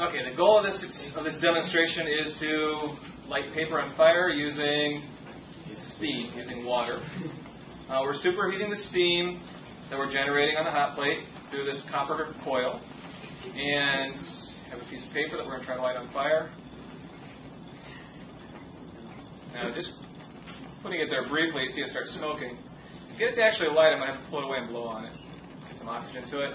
Okay, the goal of this of this demonstration is to light paper on fire using steam, using water. Uh, we're superheating the steam that we're generating on the hot plate through this copper coil, and have a piece of paper that we're going to try to light on fire. Now, just putting it there briefly, you see it start smoking. To get it to actually light, I'm going to have to pull it away and blow on it. Get some oxygen to it.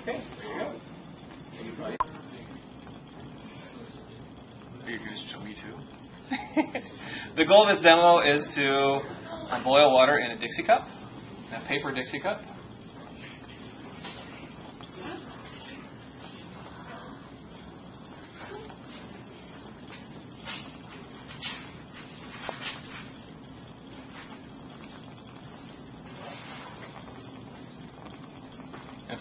Okay, there you go. Are you going to show me too? the goal of this demo is to boil water in a Dixie cup, a paper Dixie cup.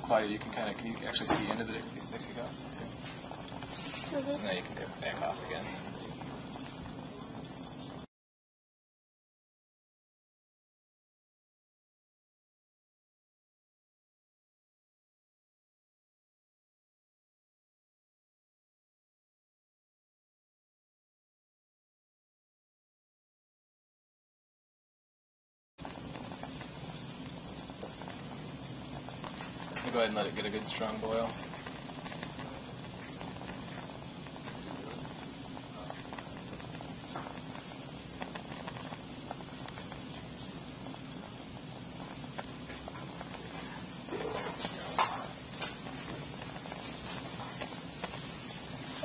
Claudia, you can kind of, can you actually see into the Dixie cup? Too? And now you can go back off again. Go ahead and let it get a good strong boil.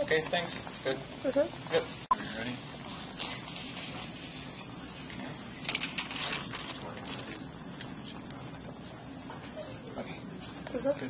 Okay, thanks. It's good. Mm-hmm. Good. Ready? Okay.